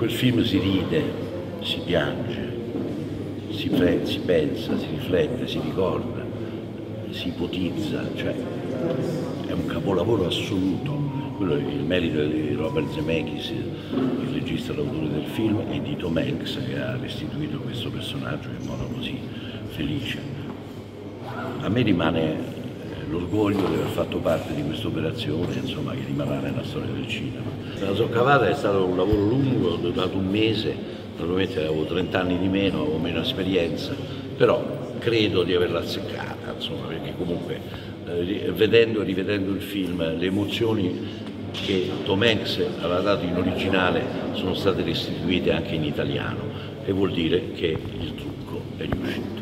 quel film si ride, si piange, si, si pensa, si riflette, si ricorda, si ipotizza, cioè è un capolavoro assoluto. Quello è il merito di Robert Zemeckis, il regista e l'autore del film, e di Tom Hanks che ha restituito questo personaggio in modo così felice. A me rimane l'orgoglio di aver fatto parte di questa operazione insomma, che rimarrà nella storia del cinema. La Soccavata è stato un lavoro lungo, durato un mese, naturalmente avevo 30 anni di meno, avevo meno esperienza, però credo di averla azzeccata, insomma, perché comunque eh, vedendo e rivedendo il film le emozioni che Tom Hanks aveva dato in originale sono state restituite anche in italiano e vuol dire che il trucco è riuscito.